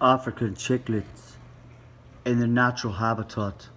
African cichlids in their natural habitat.